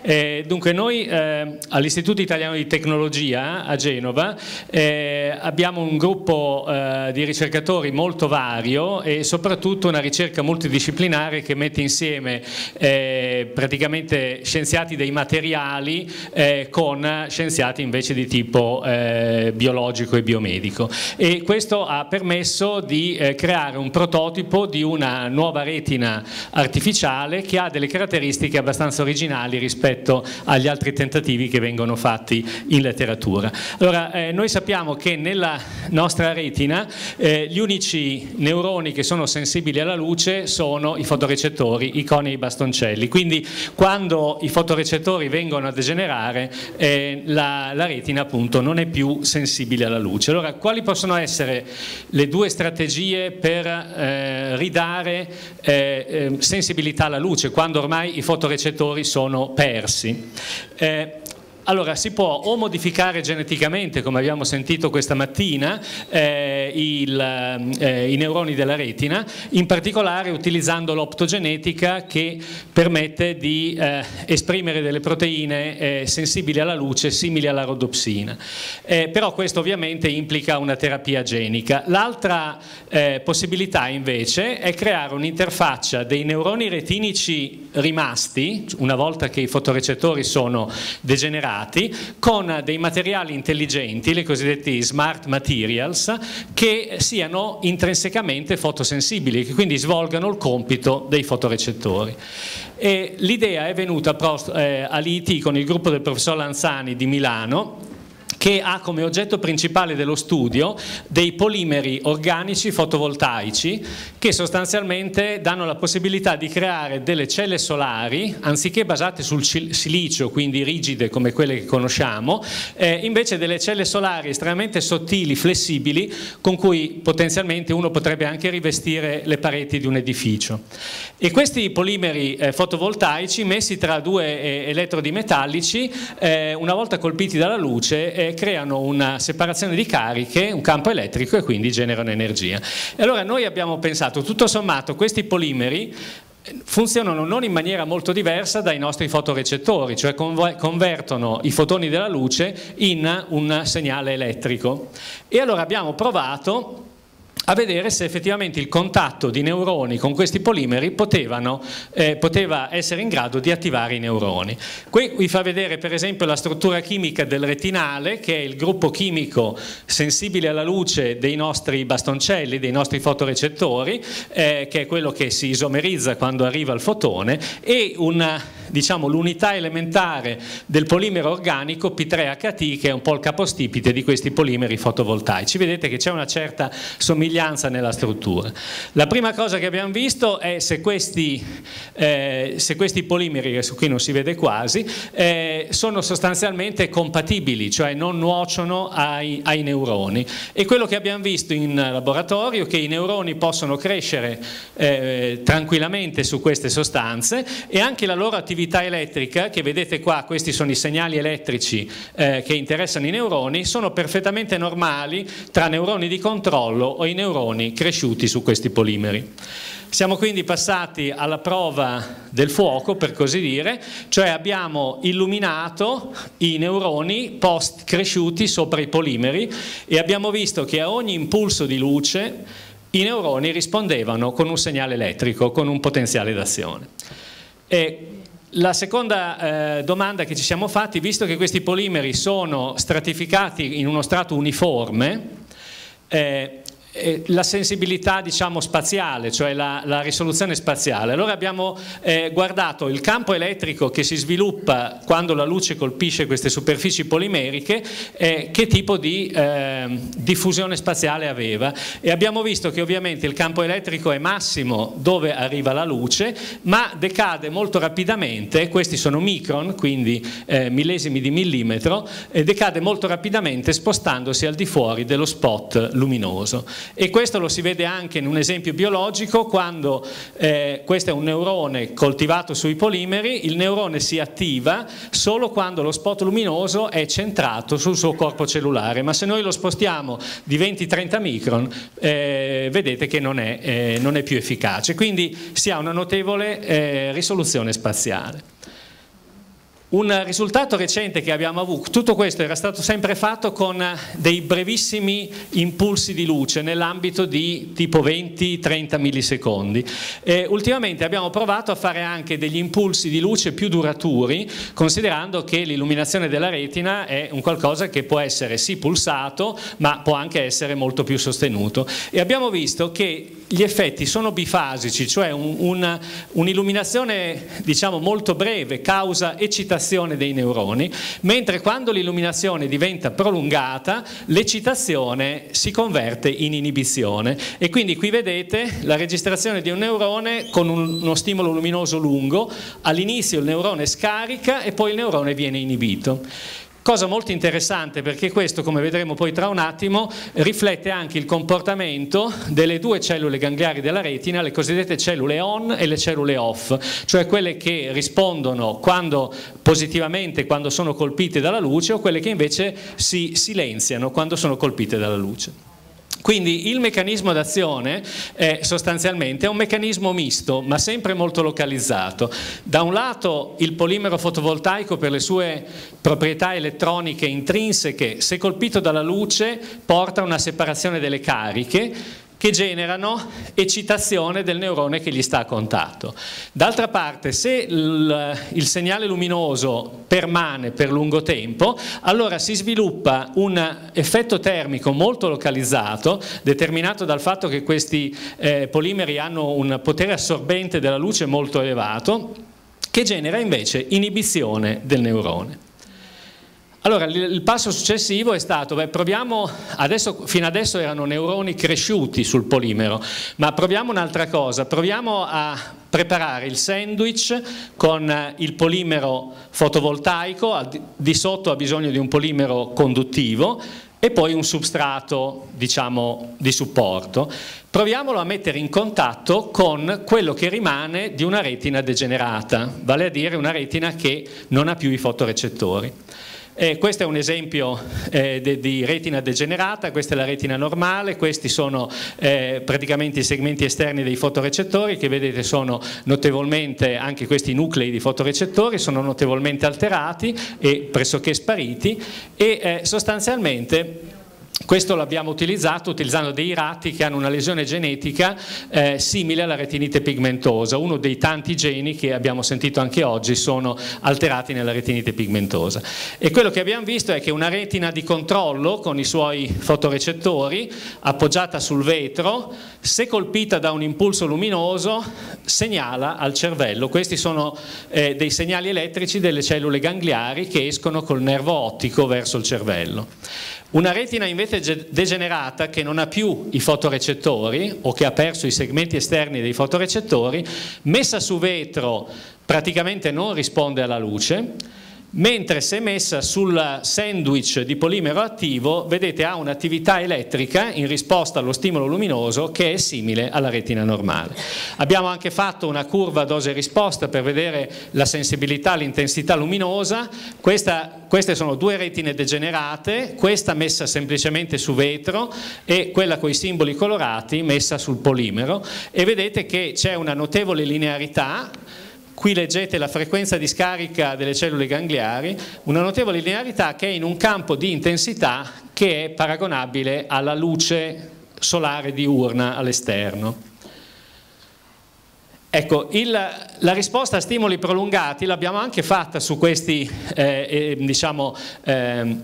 Eh, dunque noi eh, all'Istituto Italiano di Tecnologia a Genova eh, abbiamo un gruppo eh, di ricercatori molto vario e soprattutto una ricerca multidisciplinare che mette insieme eh, praticamente scienziati dei materiali eh, con scienziati invece di tipo biologico e biomedico. E questo ha permesso di creare un prototipo di una nuova retina artificiale che ha delle caratteristiche abbastanza originali rispetto agli altri tentativi che vengono fatti in letteratura. Allora, eh, noi sappiamo che nella nostra retina eh, gli unici neuroni che sono sensibili alla luce sono i fotorecettori, i coni e i bastoncelli, quindi quando i fotorecettori vengono a degenerare eh, la, la retina appunto non è più sensibile alla luce. Allora, quali possono essere le due strategie per eh, ridare eh, eh, sensibilità alla luce quando ormai i fotorecettori sono persi. Eh, allora, si può o modificare geneticamente, come abbiamo sentito questa mattina, eh, il, eh, i neuroni della retina, in particolare utilizzando l'optogenetica che permette di eh, esprimere delle proteine eh, sensibili alla luce, simili alla rodopsina. Eh, però questo ovviamente implica una terapia genica. L'altra eh, possibilità invece è creare un'interfaccia dei neuroni retinici rimasti, una volta che i fotorecettori sono degenerati, creati con dei materiali intelligenti, le cosiddette smart materials, che siano intrinsecamente fotosensibili, che quindi svolgano il compito dei fotorecettori. L'idea è venuta eh, all'IT con il gruppo del professor Lanzani di Milano che ha come oggetto principale dello studio dei polimeri organici fotovoltaici che sostanzialmente danno la possibilità di creare delle celle solari, anziché basate sul silicio, quindi rigide come quelle che conosciamo, eh, invece delle celle solari estremamente sottili, flessibili, con cui potenzialmente uno potrebbe anche rivestire le pareti di un edificio. E questi polimeri eh, fotovoltaici messi tra due eh, elettrodi metallici, eh, una volta colpiti dalla luce, creano una separazione di cariche, un campo elettrico e quindi generano energia. E allora noi abbiamo pensato, tutto sommato, questi polimeri eh, funzionano non in maniera molto diversa dai nostri fotorecettori, cioè convertono i fotoni della luce in un segnale elettrico. E allora abbiamo provato a vedere se effettivamente il contatto di neuroni con questi polimeri potevano, eh, poteva essere in grado di attivare i neuroni. Qui vi fa vedere per esempio la struttura chimica del retinale che è il gruppo chimico sensibile alla luce dei nostri bastoncelli, dei nostri fotorecettori, eh, che è quello che si isomerizza quando arriva il fotone e diciamo, l'unità elementare del polimero organico P3HT che è un po' il capostipite di questi polimeri fotovoltaici. Vedete che c'è una certa somiglianza nella struttura. La prima cosa che abbiamo visto è se questi, eh, se questi polimeri, che qui non si vede quasi, eh, sono sostanzialmente compatibili, cioè non nuociono ai, ai, neuroni. E quello che abbiamo visto in laboratorio è che i neuroni possono crescere eh, tranquillamente su queste sostanze e anche la loro attività elettrica, che vedete qua, questi sono i segnali elettrici eh, che interessano i neuroni, sono perfettamente normali tra neuroni di controllo o i neuroni cresciuti su questi polimeri. Siamo quindi passati alla prova del fuoco, per così dire, cioè abbiamo illuminato i neuroni post cresciuti sopra i polimeri e abbiamo visto che a ogni impulso di luce i neuroni rispondevano con un segnale elettrico, con un potenziale d'azione. La seconda eh, domanda che ci siamo fatti, visto che questi polimeri sono stratificati in uno strato uniforme, eh, eh, la sensibilità diciamo, spaziale, cioè la, la, risoluzione spaziale. Allora abbiamo eh, guardato il campo elettrico che si sviluppa quando la luce colpisce queste superfici polimeriche, eh, che tipo di ehm, diffusione spaziale aveva e abbiamo visto che ovviamente il campo elettrico è massimo dove arriva la luce, ma decade molto rapidamente, questi sono micron, quindi eh, millesimi di millimetro, decade molto rapidamente spostandosi al di fuori dello spot luminoso e questo lo si vede anche in un esempio biologico quando eh, questo è un neurone coltivato sui polimeri, il neurone si attiva solo quando lo spot luminoso è centrato sul suo corpo cellulare, ma se noi lo spostiamo di 20-30 micron eh, vedete che non è, eh, non è, più efficace, quindi si ha una notevole eh, risoluzione spaziale. Un risultato recente che abbiamo avuto, tutto questo era stato sempre fatto con dei brevissimi impulsi di luce nell'ambito di tipo 20-30 millisecondi. E ultimamente abbiamo provato a fare anche degli impulsi di luce più duraturi, considerando che l'illuminazione della retina è un qualcosa che può essere sì pulsato, ma può anche essere molto più sostenuto. E abbiamo visto che gli effetti sono bifasici, cioè un'illuminazione un, un diciamo molto breve causa eccitazione l'eccitazione dei neuroni, mentre quando l'illuminazione diventa prolungata l'eccitazione si converte in inibizione e quindi qui vedete la registrazione di un neurone con uno stimolo luminoso lungo, all'inizio il neurone scarica e poi il neurone viene inibito. Cosa molto interessante perché questo, come vedremo poi tra un attimo, riflette anche il comportamento delle due cellule gangliari della retina, le cosiddette cellule on e le cellule off, cioè quelle che rispondono quando, positivamente quando sono colpite dalla luce o quelle che invece si silenziano quando sono colpite dalla luce. Quindi il meccanismo d'azione è sostanzialmente un meccanismo misto, ma sempre molto localizzato. Da un lato il polimero fotovoltaico per le sue proprietà elettroniche intrinseche, se colpito dalla luce, porta a una separazione delle cariche, che generano eccitazione del neurone che gli sta a contatto. D'altra parte, se il, il, segnale luminoso permane per lungo tempo, allora si sviluppa un effetto termico molto localizzato, determinato dal fatto che questi eh, polimeri hanno un potere assorbente della luce molto elevato, che genera invece inibizione del neurone. Allora, il passo successivo è stato, beh, proviamo, adesso, fino adesso erano neuroni cresciuti sul polimero, ma proviamo un'altra cosa, proviamo a preparare il sandwich con il polimero fotovoltaico, di sotto ha bisogno di un polimero conduttivo, e poi un substrato diciamo, di supporto. Proviamolo a mettere in contatto con quello che rimane di una retina degenerata, vale a dire una retina che non ha più i fotorecettori. Eh, questo è un esempio eh, de, di retina degenerata, questa è la retina normale, questi sono eh, praticamente i segmenti esterni dei fotorecettori che vedete sono notevolmente, anche questi nuclei di fotorecettori sono notevolmente alterati e pressoché spariti e eh, sostanzialmente questo l'abbiamo utilizzato utilizzando dei ratti che hanno una lesione genetica eh, simile alla retinite pigmentosa, uno dei tanti geni che abbiamo sentito anche oggi sono alterati nella retinite pigmentosa. E quello che abbiamo visto è che una retina di controllo con i suoi fotorecettori appoggiata sul vetro, se colpita da un impulso luminoso, segnala al cervello. Questi sono eh, dei segnali elettrici delle cellule gangliari che escono col nervo ottico verso il cervello. Una retina invece degenerata che non ha più i fotorecettori o che ha perso i segmenti esterni dei fotorecettori, messa su vetro praticamente non risponde alla luce, mentre se messa sul sandwich di polimero attivo, vedete ha un'attività elettrica in risposta allo stimolo luminoso che è simile alla retina normale. Abbiamo anche fatto una curva dose-risposta per vedere la sensibilità, l'intensità luminosa, questa, queste sono due retine degenerate, questa messa semplicemente su vetro e quella con i simboli colorati messa sul polimero e vedete che c'è una notevole linearità Qui leggete la frequenza di scarica delle cellule gangliari, una notevole linearità che è in un campo di intensità che è paragonabile alla luce solare diurna all'esterno. Ecco, il, la risposta a stimoli prolungati l'abbiamo anche fatta su questi, eh, eh, diciamo, eh,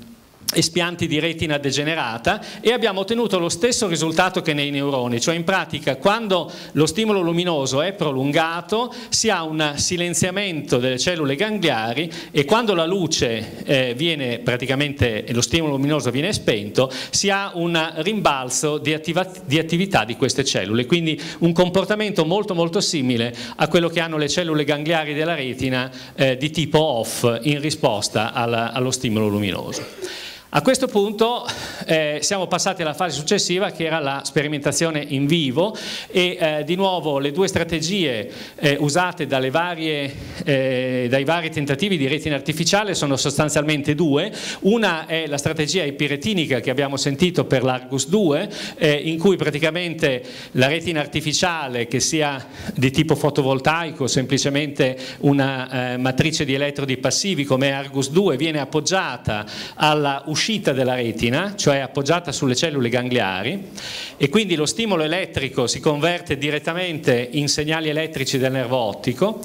espianti di retina degenerata e abbiamo ottenuto lo stesso risultato che nei neuroni, cioè in pratica quando lo stimolo luminoso è prolungato si ha un silenziamento delle cellule gangliari e quando la luce eh, viene praticamente, lo stimolo luminoso viene spento, si ha un rimbalzo di, di, attività di queste cellule, quindi un comportamento molto molto simile a quello che hanno le cellule gangliari della retina eh, di tipo off in risposta alla, allo stimolo luminoso. A questo punto eh, siamo passati alla fase successiva che era la sperimentazione in vivo e eh, di nuovo le due strategie eh, usate varie, eh, dai vari tentativi di retina artificiale sono sostanzialmente due. Una è la strategia epiretinica che abbiamo sentito per l'Argus 2 eh, in cui praticamente la retina artificiale che sia di tipo fotovoltaico, semplicemente una eh, matrice di elettrodi passivi come Argus 2 viene appoggiata alla uscita uscita della retina, cioè appoggiata sulle cellule gangliari e quindi lo stimolo elettrico si converte direttamente in segnali elettrici del nervo ottico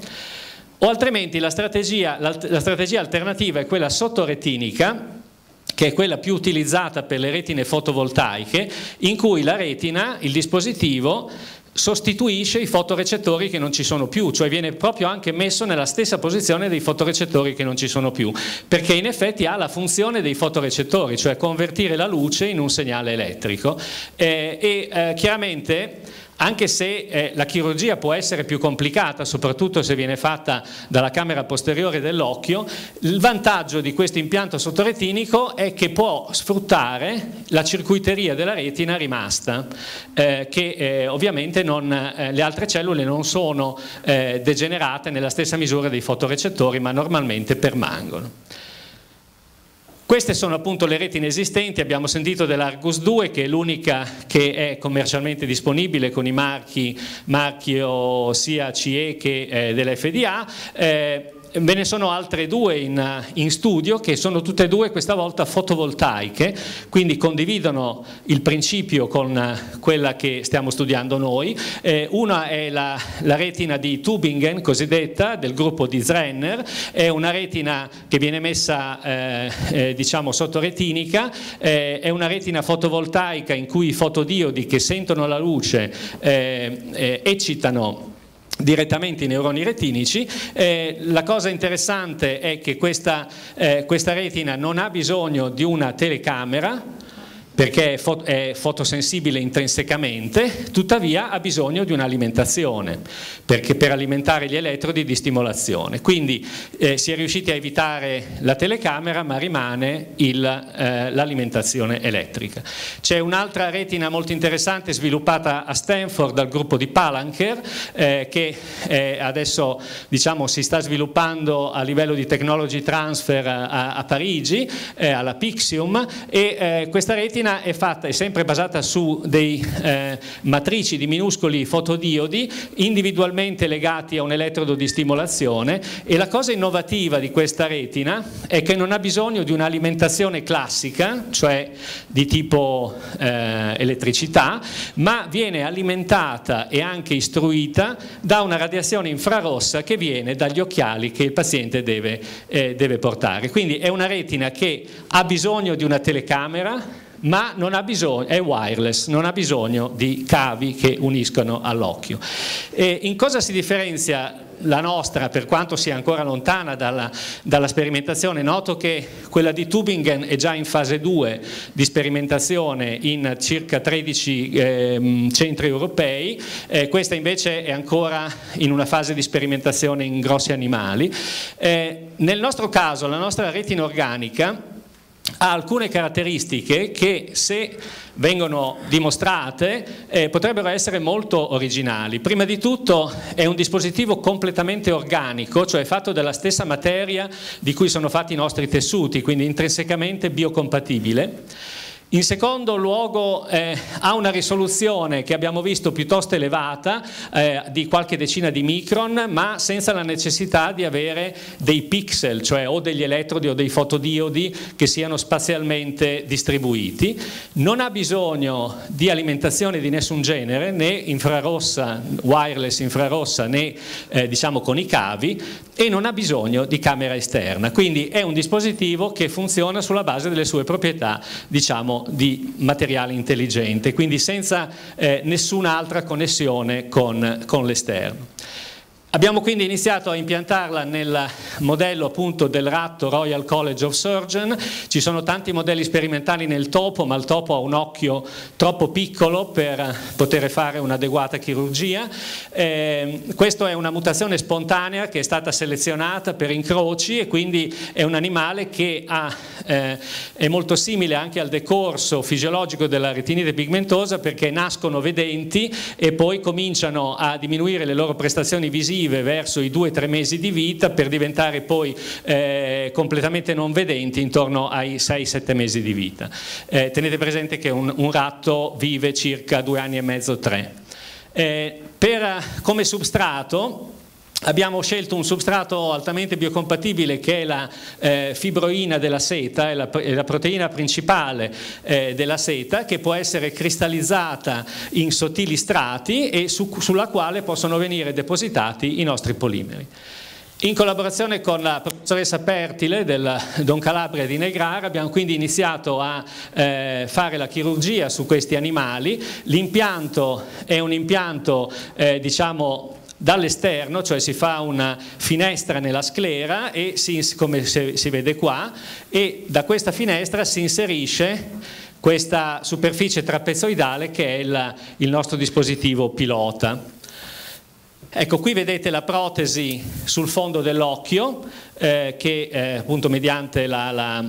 o altrimenti la strategia, la strategia alternativa è quella sottoretinica che è quella più utilizzata per le retine fotovoltaiche, in cui la retina, il dispositivo, sostituisce i fotorecettori che non ci sono più, cioè viene proprio anche messo nella stessa posizione dei fotorecettori che non ci sono più, perché in effetti ha la funzione dei fotorecettori, cioè convertire la luce in un segnale elettrico. Eh, e eh, chiaramente anche se eh, la chirurgia può essere più complicata, soprattutto se viene fatta dalla camera posteriore dell'occhio, il vantaggio di questo impianto sottoretinico è che può sfruttare la circuiteria della retina rimasta, eh, che eh, ovviamente non, eh, le altre cellule non sono eh, degenerate nella stessa misura dei fotorecettori, ma normalmente permangono. Queste sono appunto le reti inesistenti, abbiamo sentito dell'Argus 2 che è l'unica che è commercialmente disponibile con i marchi, marchio sia CE che eh, dell'FDA. Eh, Ve ne sono altre due in, in, studio che sono tutte e due questa volta fotovoltaiche, quindi condividono il principio con quella che stiamo studiando noi. Eh, una è la, la, retina di Tübingen, cosiddetta, del gruppo di Zrenner, è una retina che viene messa eh, eh, diciamo sottoretinica, eh, è una retina fotovoltaica in cui i fotodiodi che sentono la luce eh, eh, eccitano direttamente i neuroni retinici. Eh, la cosa interessante è che questa, eh, questa retina non ha bisogno di una telecamera, perché è fotosensibile intrinsecamente, tuttavia ha bisogno di un'alimentazione per alimentare gli elettrodi di stimolazione. Quindi eh, si è riusciti a evitare la telecamera ma rimane eh, l'alimentazione elettrica. C'è un'altra retina molto interessante sviluppata a Stanford dal gruppo di Palanker eh, che eh, adesso diciamo, si sta sviluppando a livello di technology transfer a, a Parigi, eh, alla Pixium e eh, questa retina macchina è, fatta, è sempre basata su dei eh, matrici di minuscoli fotodiodi individualmente legati a un elettrodo di stimolazione e la cosa innovativa di questa retina è che non ha bisogno di un'alimentazione classica, cioè di tipo eh, elettricità, ma viene alimentata e anche istruita da una radiazione infrarossa che viene dagli occhiali che il paziente deve, eh, deve portare. Quindi è una retina che ha bisogno di una telecamera, ma bisogno, è wireless, non ha bisogno di cavi che uniscono all'occhio. in cosa si differenzia la nostra, per quanto sia ancora lontana dalla, dalla, sperimentazione, noto che quella di Tübingen è già in fase 2 di sperimentazione in circa 13 eh, centri europei, eh, questa invece è ancora in una fase di sperimentazione in grossi animali. Eh, nel nostro caso la nostra retina organica ha alcune caratteristiche che se vengono dimostrate eh, potrebbero essere molto originali. Prima di tutto è un dispositivo completamente organico, cioè fatto della stessa materia di cui sono fatti i nostri tessuti, quindi intrinsecamente biocompatibile in secondo luogo eh, ha una risoluzione che abbiamo visto piuttosto elevata, eh, di qualche decina di micron, ma senza la necessità di avere dei pixel, cioè o degli elettrodi o dei fotodiodi che siano spazialmente distribuiti. Non ha bisogno di alimentazione di nessun genere, né infrarossa, wireless infrarossa, né eh, diciamo con i cavi, e non ha bisogno di camera esterna. Quindi è un dispositivo che funziona sulla base delle sue proprietà, diciamo di materiale intelligente, quindi senza eh, nessun'altra connessione con, con l'esterno. Abbiamo quindi iniziato a impiantarla nel modello appunto del ratto Royal College of Surgeon, ci sono tanti modelli sperimentali nel topo, ma il topo ha un occhio troppo piccolo per poter fare un'adeguata chirurgia. Eh, questa è una mutazione spontanea che è stata selezionata per incroci e quindi è un animale che ha eh, è molto simile anche al decorso fisiologico della retinite pigmentosa perché nascono vedenti e poi cominciano a diminuire le loro prestazioni visive verso i 2-3 mesi di vita per diventare poi eh, completamente non vedenti intorno ai 6-7 mesi di vita. Eh, tenete presente che un, un ratto vive circa due anni e mezzo, tre. Eh, per, come substrato Abbiamo scelto un substrato altamente biocompatibile che è la eh, fibroina della seta, è la, è la proteina principale eh, della seta che può essere cristallizzata in sottili strati e su, sulla quale possono venire depositati i nostri polimeri. In collaborazione con la professoressa Pertile del Don Calabria di Negrara abbiamo quindi iniziato a eh, fare la chirurgia su questi animali. L'impianto è un impianto eh, diciamo dall'esterno, cioè si fa una finestra nella sclera e si, come si vede qua e da questa finestra si inserisce questa superficie trapezoidale che è il, il nostro dispositivo pilota. Ecco, qui vedete la protesi sul fondo dell'occhio eh, che eh, appunto mediante la, la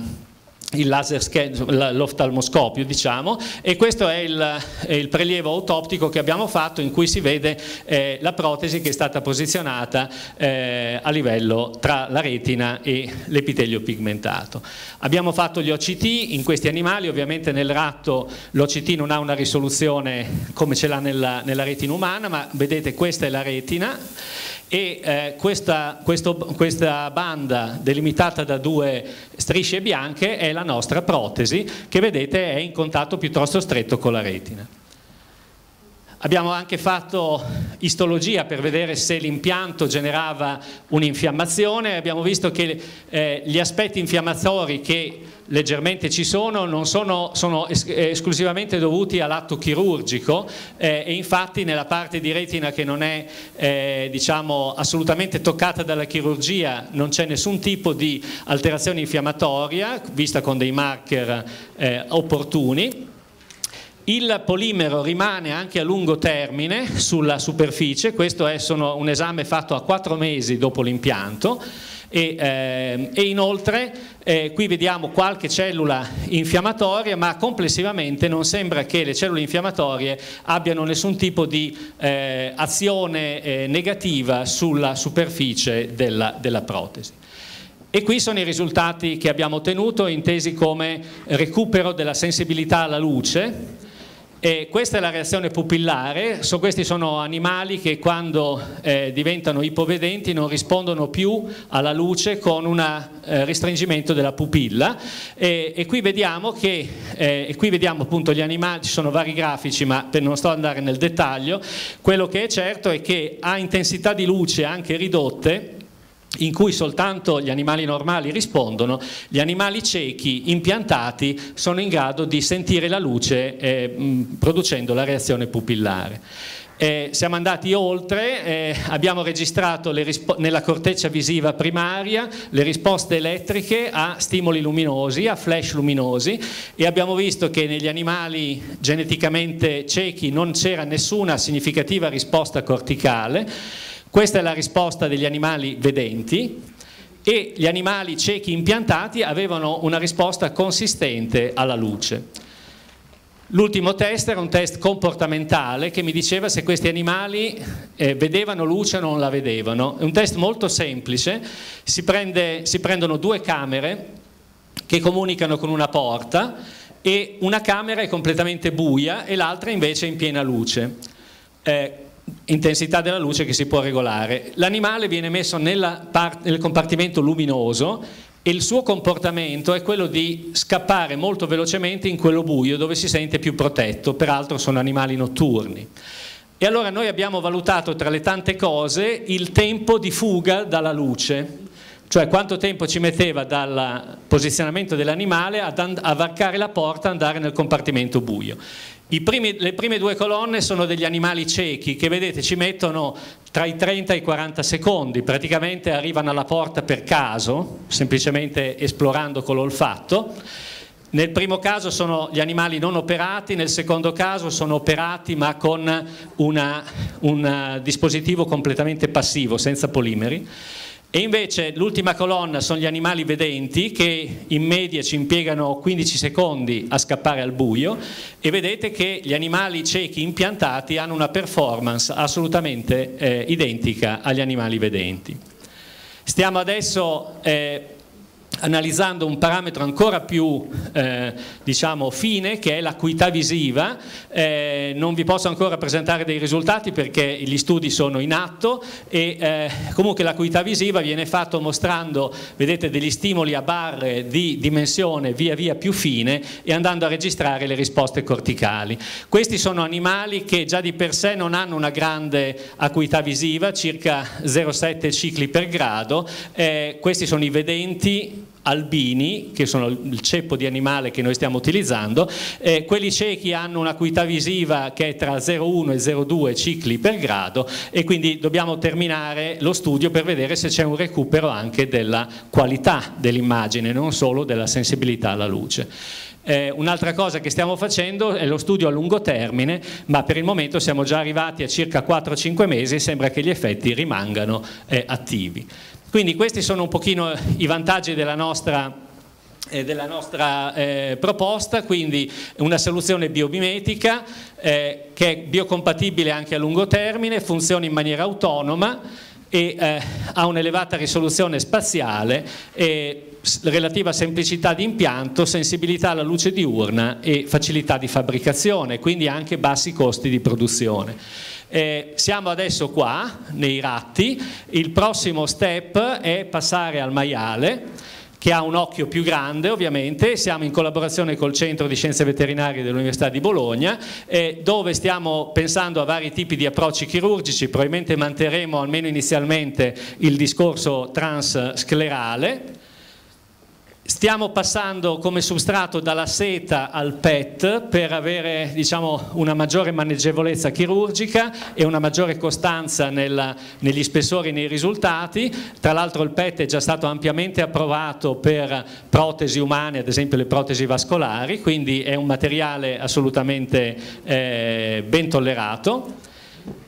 il laser scan, l'oftalmoscopio diciamo e questo è il, è il, prelievo autoptico che abbiamo fatto in cui si vede eh, la protesi che è stata posizionata eh, a livello tra la retina e l'epitelio pigmentato. Abbiamo fatto gli OCT in questi animali, ovviamente nel ratto l'OCT non ha una risoluzione come ce l'ha nella, nella retina umana ma vedete questa è la retina e eh, questa, questo, questa, banda delimitata da due strisce bianche è la nostra protesi che vedete è in contatto piuttosto stretto con la retina. Abbiamo anche fatto istologia per vedere se l'impianto generava un'infiammazione, abbiamo visto che eh, gli aspetti infiammatori che leggermente ci sono, non sono, sono es esclusivamente dovuti all'atto chirurgico eh, e infatti nella parte di retina che non è eh, diciamo, assolutamente toccata dalla chirurgia non c'è nessun tipo di alterazione infiammatoria vista con dei marker eh, opportuni. Il polimero rimane anche a lungo termine sulla superficie, questo è un esame fatto a quattro mesi dopo l'impianto e, eh, e inoltre eh, qui vediamo qualche cellula infiammatoria ma complessivamente non sembra che le cellule infiammatorie abbiano nessun tipo di eh, azione eh, negativa sulla superficie della, della protesi. E qui sono i risultati che abbiamo ottenuto intesi come recupero della sensibilità alla luce, e questa è la reazione pupillare, so, questi sono animali che quando eh, diventano ipovedenti non rispondono più alla luce con un eh, restringimento della pupilla. E, e qui vediamo che, eh, e qui vediamo appunto gli animali, ci sono vari grafici ma per non sto ad andare nel dettaglio, quello che è certo è che a intensità di luce anche ridotte in cui soltanto gli animali normali rispondono, gli animali ciechi impiantati sono in grado di sentire la luce eh, producendo la reazione pupillare. Eh, siamo andati oltre, eh, abbiamo registrato nella corteccia visiva primaria le risposte elettriche a stimoli luminosi, a flash luminosi e abbiamo visto che negli animali geneticamente ciechi non c'era nessuna significativa risposta corticale questa è la risposta degli animali vedenti e gli animali ciechi impiantati avevano una risposta consistente alla luce. L'ultimo test era un test comportamentale che mi diceva se questi animali eh, vedevano luce o non la vedevano. È un test molto semplice, si, prende, si prendono due camere che comunicano con una porta e una camera è completamente buia e l'altra invece è in piena luce. Eh, intensità della luce che si può regolare. L'animale viene messo nel compartimento luminoso e il suo comportamento è quello di scappare molto velocemente in quello buio dove si sente più protetto, peraltro sono animali notturni. E allora noi abbiamo valutato tra le tante cose il tempo di fuga dalla luce, cioè quanto tempo ci metteva dal posizionamento dell'animale a varcare la porta e andare nel compartimento buio. Primi, le prime due colonne sono degli animali ciechi che vedete ci mettono tra i 30 e i 40 secondi, praticamente arrivano alla porta per caso, semplicemente esplorando con l'olfatto. Nel primo caso sono gli animali non operati, nel secondo caso sono operati ma con una, un dispositivo completamente passivo, senza polimeri E invece l'ultima colonna sono gli animali vedenti che in media ci impiegano 15 secondi a scappare al buio e vedete che gli animali ciechi impiantati hanno una performance assolutamente eh, identica agli animali vedenti. Stiamo adesso eh, analizzando un parametro ancora più eh, diciamo, fine che è l'acuità visiva, eh, non vi posso ancora presentare dei risultati perché gli studi sono in atto e eh, comunque l'acuità visiva viene fatto mostrando, vedete, degli stimoli a barre di dimensione via via più fine e andando a registrare le risposte corticali. Questi sono animali che già di per sé non hanno una grande acuità visiva, circa 0,7 cicli per grado, eh, questi sono i vedenti albini, che sono il ceppo di animale che noi stiamo utilizzando, eh, quelli ciechi hanno un'acuità visiva che è tra 0,1 e 0,2 cicli per grado e quindi dobbiamo terminare lo studio per vedere se c'è un recupero anche della qualità dell'immagine, non solo della sensibilità alla luce. Eh, Un'altra cosa che stiamo facendo è lo studio a lungo termine, ma per il momento siamo già arrivati a circa 4-5 mesi e sembra che gli effetti rimangano eh, attivi. Quindi questi sono un pochino i vantaggi della nostra eh, della nostra eh, proposta, quindi una soluzione biomimetica eh, che è biocompatibile anche a lungo termine, funziona in maniera autonoma e eh, ha un'elevata risoluzione spaziale e relativa semplicità di impianto, sensibilità alla luce diurna e facilità di fabbricazione, quindi anche bassi costi di produzione. Eh, siamo adesso qua, nei ratti, il prossimo step è passare al maiale, che ha un occhio più grande ovviamente, siamo in collaborazione col Centro di Scienze Veterinarie dell'Università di Bologna, eh, dove stiamo pensando a vari tipi di approcci chirurgici, probabilmente manterremo almeno inizialmente il discorso transsclerale, Stiamo passando come substrato dalla seta al PET per avere diciamo, una maggiore maneggevolezza chirurgica e una maggiore costanza nella, negli spessori e nei risultati. Tra l'altro il PET è già stato ampiamente approvato per protesi umane, ad esempio le protesi vascolari, quindi è un materiale assolutamente eh, ben tollerato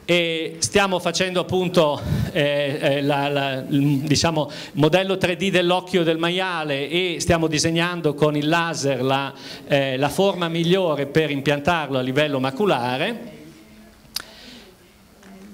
e stiamo facendo appunto eh, eh, la, la, il diciamo, modello 3D dell'occhio del maiale e stiamo disegnando con il laser la, eh, la forma migliore per impiantarlo a livello maculare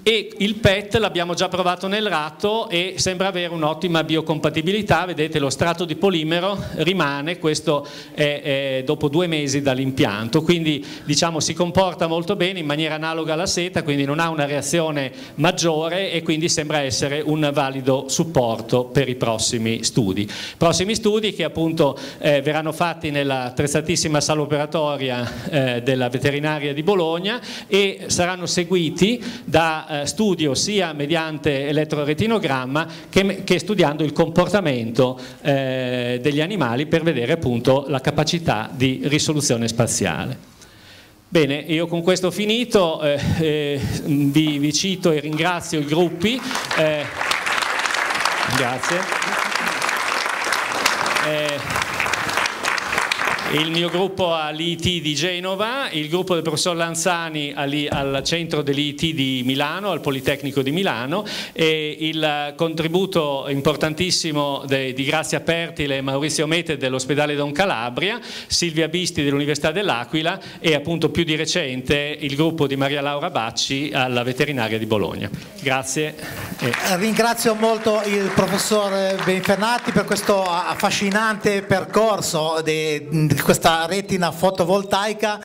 e il PET l'abbiamo già provato nel ratto e sembra avere un'ottima biocompatibilità, vedete lo strato di polimero rimane, questo è, è dopo due mesi dall'impianto, quindi diciamo si comporta molto bene in maniera analoga alla seta, quindi non ha una reazione maggiore e quindi sembra essere un valido supporto per i prossimi studi. Prossimi studi che appunto eh, verranno fatti nella attrezzatissima sala operatoria eh, della veterinaria di Bologna e saranno seguiti da eh, studio sia mediante elettroretinogramma che, che studiando il comportamento eh, degli animali per vedere appunto la capacità di risoluzione spaziale. Bene, io con questo ho finito, eh, eh, vi, vi, cito e ringrazio i gruppi. Eh, grazie. Eh, il mio gruppo all'IT di Genova, il gruppo del professor Lanzani al centro dell'IT di Milano, al Politecnico di Milano e il contributo importantissimo di Grazia Pertile e Maurizio Mete dell'ospedale Don Calabria, Silvia Bisti dell'Università dell'Aquila e appunto più di recente il gruppo di Maria Laura Bacci alla veterinaria di Bologna. Grazie. Ringrazio molto il professor Benfernati per questo affascinante percorso questa retina fotovoltaica